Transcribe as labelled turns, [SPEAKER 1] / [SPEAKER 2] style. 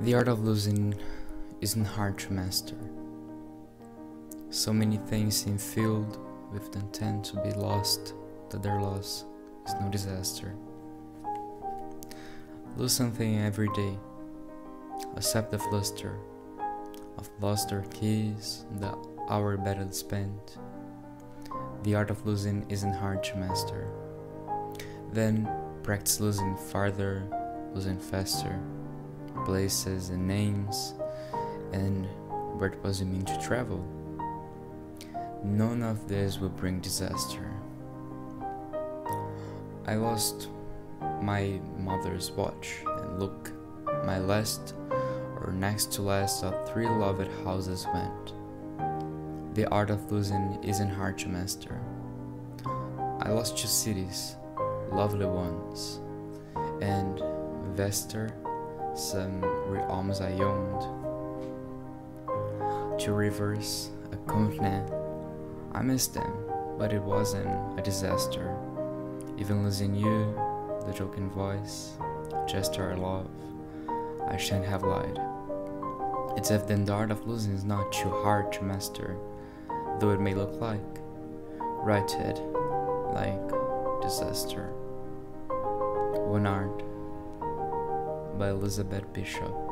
[SPEAKER 1] The art of losing isn't hard to master. So many things seem filled with the intent to be lost that their loss is no disaster. Lose something every day. Accept the fluster of lost or keys, the hour better spent. The art of losing isn't hard to master. Then practice losing farther, losing faster places and names and where it was mean to travel. None of this will bring disaster. I lost my mother's watch and look, my last or next to last of three loved houses went. The art of losing isn't hard to master. I lost two cities, lovely ones, and Vester some realms I owned. Two rivers, a continent. I missed them, but it wasn't a disaster. Even losing you, the joking voice, gesture I love, I shan't have lied. It's evident the art of losing is not too hard to master, though it may look like. Right head, like disaster. One art by Elizabeth Bishop.